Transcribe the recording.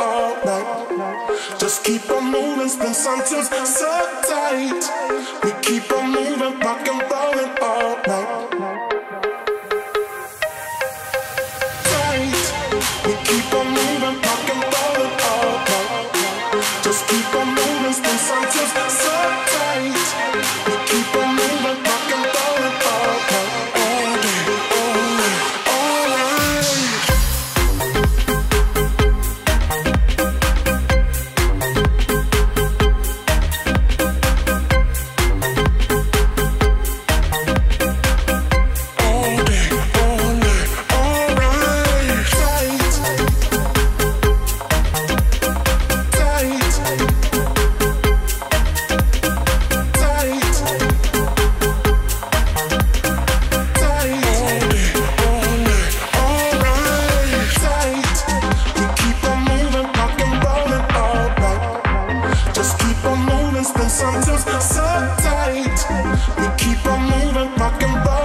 all night. Just keep on moving, sometimes so tight. We keep on moving like I'm all night. so tight. We keep on moving, rocking, and.